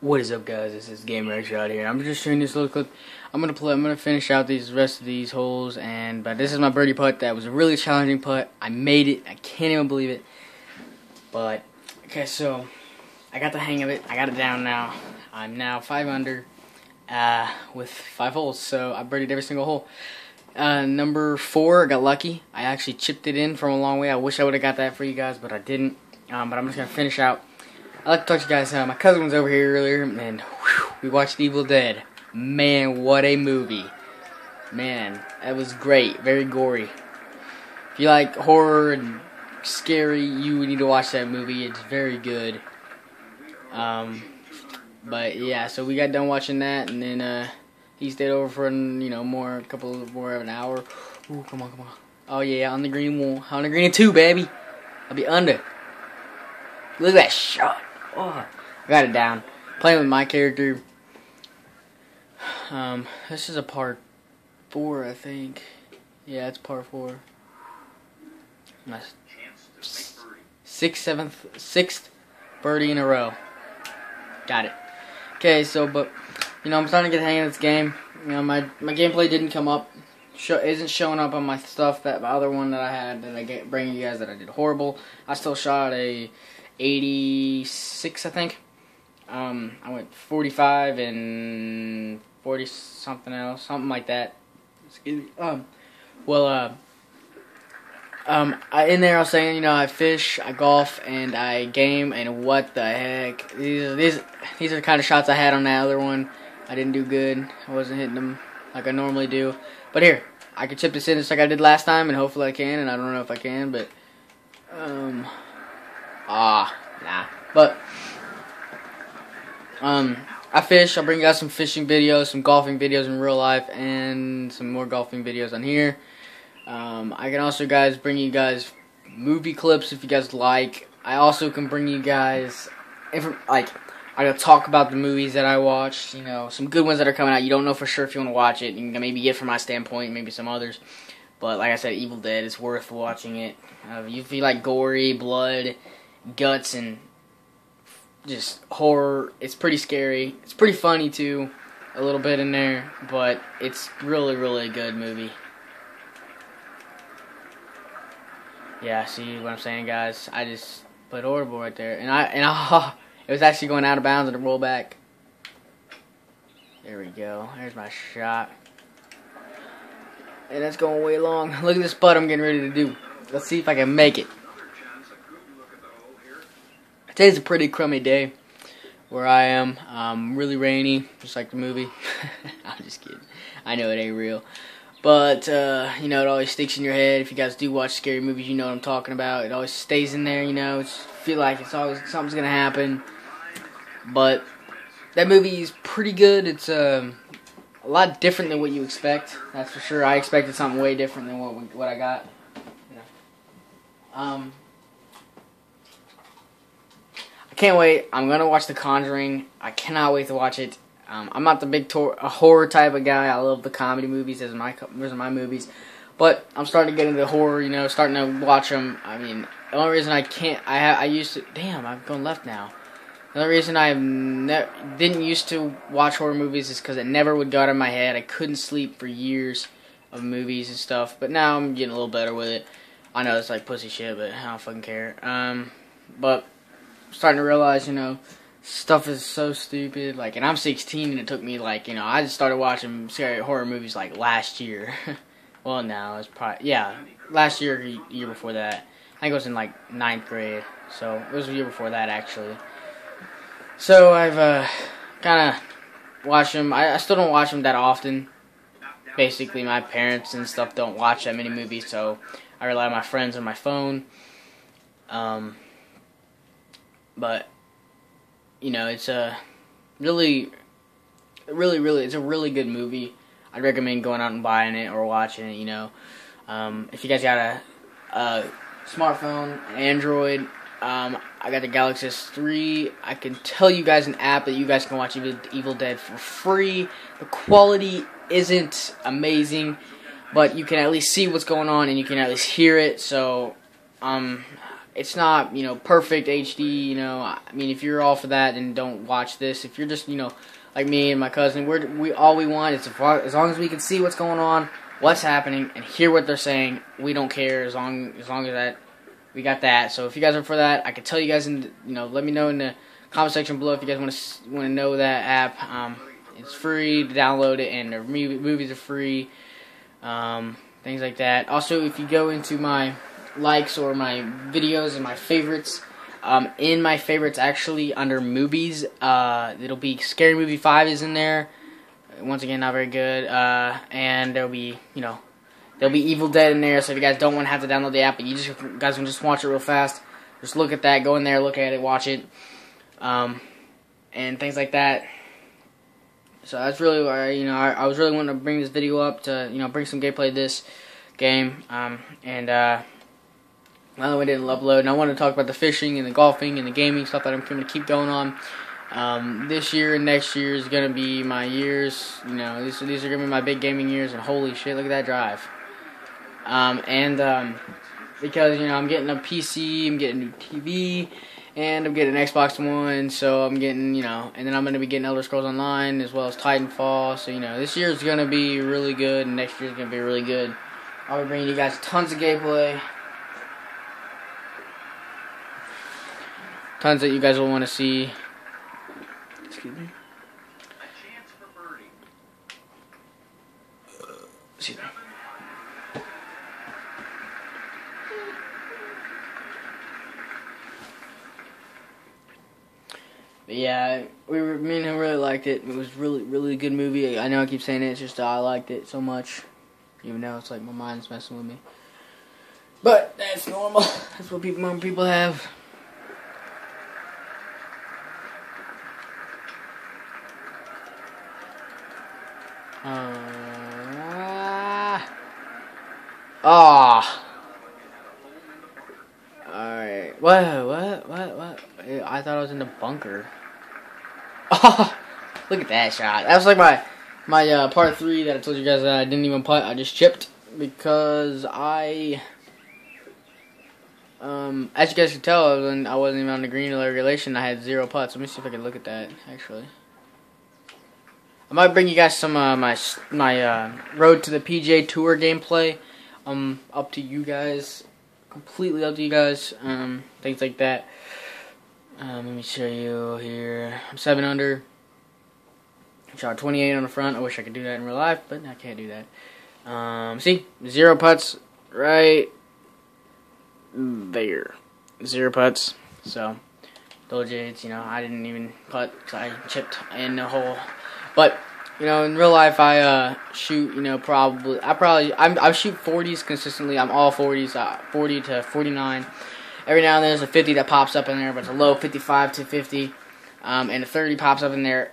What is up guys, this is Gamer X out here. I'm just showing this little clip. I'm gonna play I'm gonna finish out these rest of these holes and but this is my birdie putt. That was a really challenging putt. I made it. I can't even believe it. But okay, so I got the hang of it. I got it down now. I'm now five under uh, with five holes. So I birdied every single hole. Uh, number four, I got lucky. I actually chipped it in from a long way. I wish I would have got that for you guys, but I didn't. Um, but I'm just gonna finish out I like to talk to you guys. Uh, my cousin was over here earlier, and whew, we watched Evil Dead. Man, what a movie! Man, that was great. Very gory. If you like horror and scary, you need to watch that movie. It's very good. Um, but yeah, so we got done watching that, and then uh, he stayed over for you know more, a couple more of an hour. Ooh, come on, come on. Oh yeah, on the green wall, on the green two, baby. I'll be under. Look at that shot. I got it down. Playing with my character. Um, this is a part four, I think. Yeah, it's part four. My sixth, seventh, sixth birdie in a row. Got it. Okay, so but you know I'm starting to get hang of this game. You know my my gameplay didn't come up, show, isn't showing up on my stuff. That other one that I had that I get bring you guys that I did horrible. I still shot a 86, I think. Um, I went 45 and 40 something else, something like that. Excuse me. Um, well, uh, um, I, in there I was saying, you know, I fish, I golf, and I game, and what the heck? These, these, these are the kind of shots I had on that other one. I didn't do good. I wasn't hitting them like I normally do. But here, I can chip this in just like I did last time, and hopefully I can, and I don't know if I can, but, um... Ah, nah. But, um, I fish. I'll bring you guys some fishing videos, some golfing videos in real life, and some more golfing videos on here. Um, I can also, guys, bring you guys movie clips if you guys like. I also can bring you guys, if like, I gotta talk about the movies that I watched. You know, some good ones that are coming out. You don't know for sure if you want to watch it. You can maybe get from my standpoint, maybe some others. But like I said, Evil Dead is worth watching it. Uh, if you feel like gory, blood, guts and just horror. It's pretty scary. It's pretty funny too, a little bit in there, but it's really, really a good movie. Yeah, see what I'm saying, guys? I just put horrible right there, and I and oh, it was actually going out of bounds and a roll back. There we go. There's my shot. And that's going way long. Look at this putt I'm getting ready to do. Let's see if I can make it. Today's a pretty crummy day where I am. Um, really rainy, just like the movie. I'm just kidding. I know it ain't real. But, uh, you know, it always sticks in your head. If you guys do watch scary movies, you know what I'm talking about. It always stays in there, you know. It's feel like it's always something's going to happen. But that movie is pretty good. It's um, a lot different than what you expect. That's for sure. I expected something way different than what we, what I got. Yeah. Um, can't wait. I'm gonna watch The Conjuring. I cannot wait to watch it. Um, I'm not the big horror type of guy. I love the comedy movies. Those are my those are my movies. But I'm starting to get into horror. You know, starting to watch them. I mean, the only reason I can't, I ha- I used to. Damn, I'm going left now. The only reason I didn't used to watch horror movies is because it never would go out of my head. I couldn't sleep for years of movies and stuff. But now I'm getting a little better with it. I know it's like pussy shit, but I don't fucking care. Um, but starting to realize, you know, stuff is so stupid. Like, and I'm 16, and it took me like, you know, I just started watching scary horror movies like last year. well, now it's probably yeah, last year, year before that. I think it was in like ninth grade, so it was a year before that actually. So I've uh, kind of watched them. I, I still don't watch them that often. Basically, my parents and stuff don't watch that many movies, so I rely on my friends on my phone. Um, but you know, it's a really, really, really, it's a really good movie. I'd recommend going out and buying it or watching it. You know, um, if you guys got a, a smartphone, Android, um, I got the Galaxy S3. I can tell you guys an app that you guys can watch Evil Dead for free. The quality isn't amazing, but you can at least see what's going on and you can at least hear it. So, um, it's not you know perfect HD. You know, I mean, if you're all for that, then don't watch this. If you're just you know like me and my cousin, we're we all we want is as long as we can see what's going on, what's happening, and hear what they're saying. We don't care as long as long as that we got that. So if you guys are for that, I can tell you guys in you know let me know in the comment section below if you guys want to want to know that app. Um, it's free to download it, and the movies are free. Um, things like that. Also, if you go into my likes or my videos and my favorites, um, in my favorites, actually under movies, uh, it'll be Scary Movie Five is in there. Once again, not very good. Uh, and there'll be, you know, there'll be Evil Dead in there. So if you guys don't want to have to download the app, but you just guys can just watch it real fast, just look at that, go in there, look at it, watch it, um, and things like that. So that's really why you know I, I, was really wanting to bring this video up to you know bring some gameplay to this game, um, and uh, well, we didn't upload. And I want to talk about the fishing and the golfing and the gaming stuff that I'm going to keep going on. Um, this year and next year is going to be my years. You know, these these are going to be my big gaming years. And holy shit, look at that drive. Um, and um, because you know I'm getting a PC, I'm getting a new TV and I'm getting an Xbox One, so I'm getting, you know, and then I'm going to be getting Elder Scrolls Online as well as Titanfall. So, you know, this year is going to be really good, and next year is going to be really good. I'll be bringing you guys tons of gameplay. Tons that you guys will want to see. Excuse me. Excuse me. But yeah, we were, me and him really liked it. It was really, really good movie. I know I keep saying it, it's just I liked it so much. Even though it's like my mind's messing with me. But that's normal. That's what people, people have. Uh, ah. Alright. What? What? What? What? I thought I was in the bunker. Oh, look at that shot. That was like my my uh, part three that I told you guys that I didn't even putt. I just chipped because I, um, as you guys can tell, I wasn't, I wasn't even on the green regulation. I had zero putts. Let me see if I can look at that actually. I might bring you guys some uh, my my uh, road to the PGA Tour gameplay. Um, up to you guys, completely up to you guys. Um, things like that. Um, let me show you here. I'm 7 under. Shot 28 on the front. I wish I could do that in real life, but I can't do that. Um, see? Zero putts right there. Zero putts. So, you, it's, you know, I didn't even putt because I chipped in the hole. But, you know, in real life, I uh, shoot, you know, probably, I probably, I'm, I shoot 40s consistently. I'm all 40s, uh, 40 to 49. Every now and then there's a 50 that pops up in there, but it's a low 55 to 50. Um, and a 30 pops up in there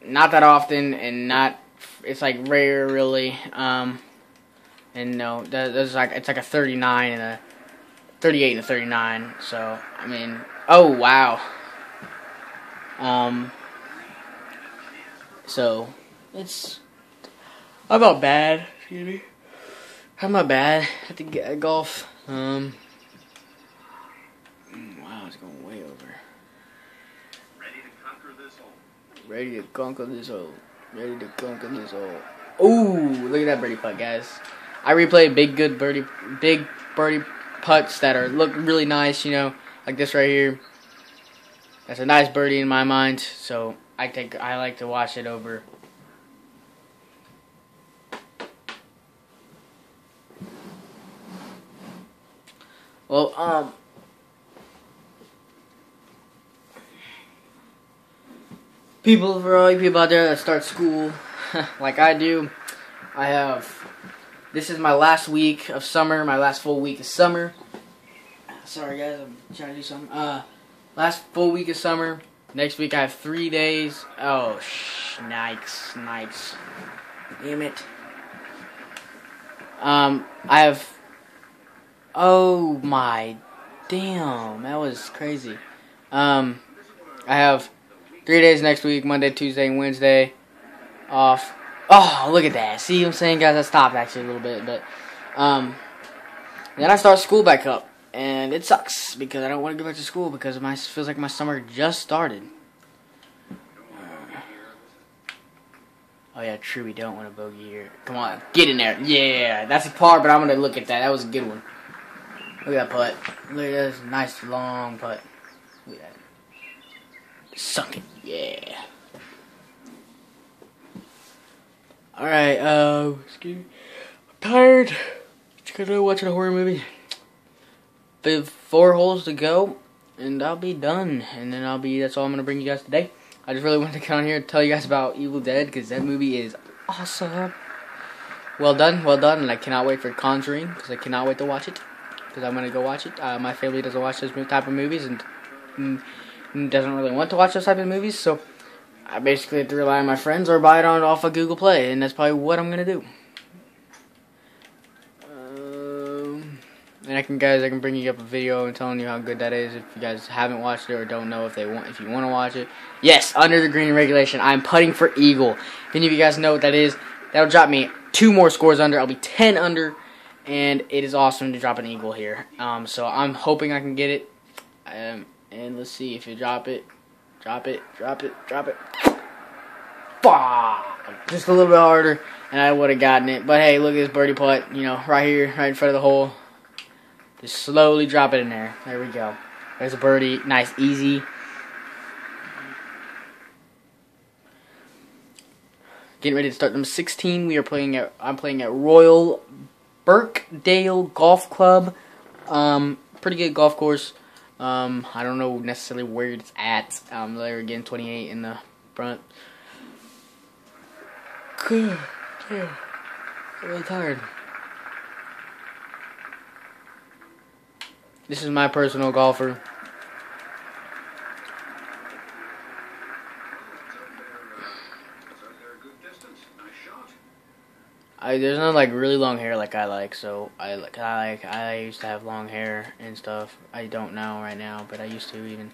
not that often and not it's like rare really um, and no there's like it's like a 39 and a 38 and a 39 so I mean oh wow um so it's I'm not bad excuse me I'm not bad at the golf um Wow, it's going way over. Ready to conquer this hole. Ready to conquer this hole. Ready to conquer this hole. Ooh, look at that birdie putt, guys. I replay big, good birdie, big birdie putts that are look really nice. You know, like this right here. That's a nice birdie in my mind. So I think I like to watch it over. Well, um, people for all you people out there that start school like I do. I have this is my last week of summer, my last full week of summer. Sorry guys, I'm trying to do something. Uh last full week of summer. Next week I have three days. Oh shnikes, snipes. Damn it. Um I have Oh my damn, that was crazy. Um I have Three days next week, Monday, Tuesday, and Wednesday off. Oh, look at that. See what I'm saying, guys? I stopped actually a little bit, but um, then I start school back up. And it sucks because I don't want to go back to school because my feels like my summer just started. Uh, oh yeah, true. We don't want a bogey here. Come on, get in there. Yeah, that's a par, but I'm gonna look at that. That was a good one. Look at that putt. Look at this nice long putt. Look at that. Suck it. Yeah. Alright, uh, excuse me. I'm tired. Just gonna watch a horror movie. Four holes to go, and I'll be done. And then I'll be, that's all I'm gonna bring you guys today. I just really wanted to come on here and tell you guys about Evil Dead, because that movie is awesome. Well done, well done, and I cannot wait for Conjuring, because I cannot wait to watch it. Because I'm gonna go watch it. Uh, my family doesn't watch those type of movies, and, and doesn't really want to watch those type of movies, so I basically have to rely on my friends or buy it on off of Google Play, and that's probably what I'm gonna do. Um, and I can, guys, I can bring you up a video and telling you how good that is if you guys haven't watched it or don't know if they want, if you want to watch it. Yes, under the green regulation, I'm putting for Eagle. If any of you guys know what that is, that'll drop me two more scores under. I'll be 10 under, and it is awesome to drop an Eagle here. Um, so I'm hoping I can get it. Um, and let's see if you drop it. Drop it, drop it, drop it. Fuck! Just a little bit harder, and I would have gotten it. But hey, look at this birdie putt, you know, right here, right in front of the hole. Just slowly drop it in there. There we go. There's a birdie. Nice, easy. Getting ready to start number 16. We are playing at, I'm playing at Royal Birkdale Golf Club. Um, pretty good golf course. Um, I don't know necessarily where it's at. Um, there again, 28 in the front. Good. Yeah. Really tired. This is my personal golfer. I there's no like really long hair like I like, so I like I like I used to have long hair and stuff. I don't now right now, but I used to even.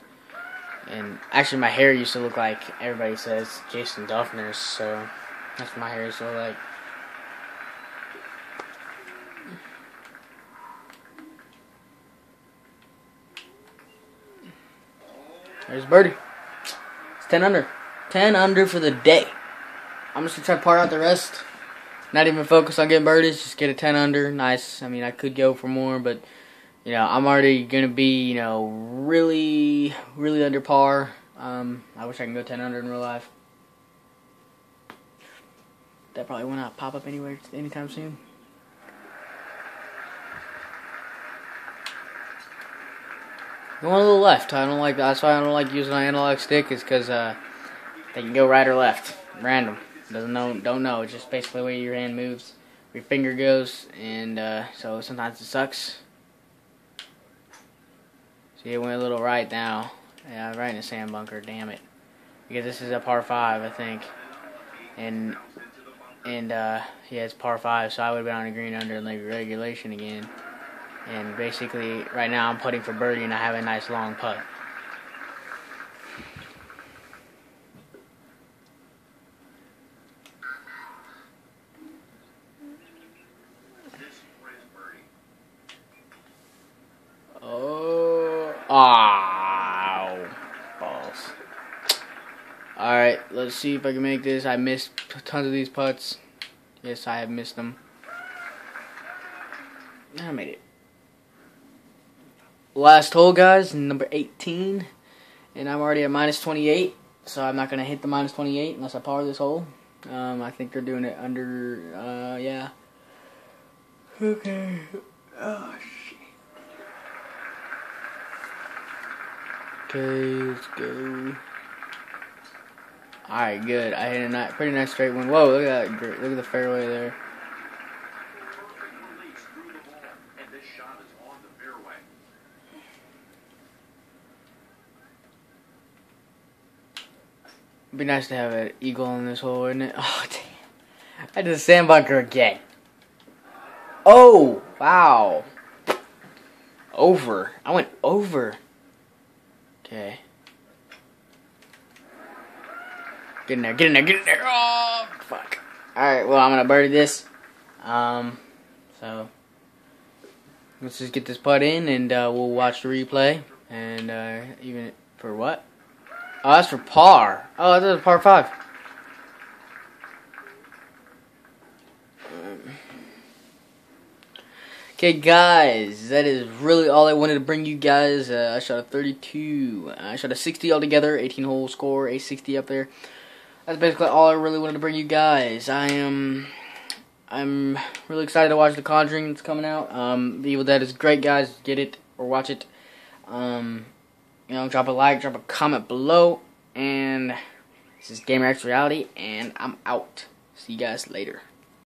And actually, my hair used to look like everybody says Jason Dufner's, so that's what my hair used to like. There's Birdie. It's 10 under. 10 under for the day. I'm just gonna try to par out the rest. Not even focus on getting birdies, just get a 10 under. Nice. I mean, I could go for more, but, you know, I'm already going to be, you know, really, really under par. Um, I wish I can go 10 under in real life. That probably will not pop up anywhere anytime soon. Going a little left. I don't like that's why I don't like using my analog stick is because uh, they can go right or left, random. Doesn't know, don't know. It's just basically where your hand moves, where your finger goes, and uh, so sometimes it sucks. See, it went a little right now. Yeah, right in the sand bunker. Damn it, because this is a par five, I think, and and uh, yeah, it's par five, so I would have been on a green under like regulation again. And basically, right now I'm putting for birdie, and I have a nice long putt. Oh, balls. Alright, let's see if I can make this. I missed tons of these putts. Yes, I have missed them. I made it. Last hole, guys, number 18. And I'm already at minus 28, so I'm not going to hit the minus 28 unless I par this hole. Um, I think they're doing it under, uh, yeah. Okay. Oh, Okay, let's go. Alright, good. I hit a pretty nice straight one. Whoa, look at that. Look at the fairway there. Be nice to have an eagle in this hole, wouldn't it? Oh, damn. I did a sand bunker again. Oh, wow. Over. I went over. Okay. Get in there, get in there, get in there. Oh, fuck. Alright, well, I'm gonna birdie this. Um, so. let's just get this putt in, and uh, we'll watch the replay. And uh, even for what? Oh, that's for par. Oh, that's a par five. Okay, guys, that is really all I wanted to bring you guys. Uh, I shot a 32. I shot a 60 altogether, 18 hole score, a 60 up there. That's basically all I really wanted to bring you guys. I am, I'm really excited to watch The Conjuring that's coming out. Um, the Evil Dead is great, guys. Get it or watch it. Um, you know, drop a like, drop a comment below, and this is Gamer X Reality, and I'm out. See you guys later.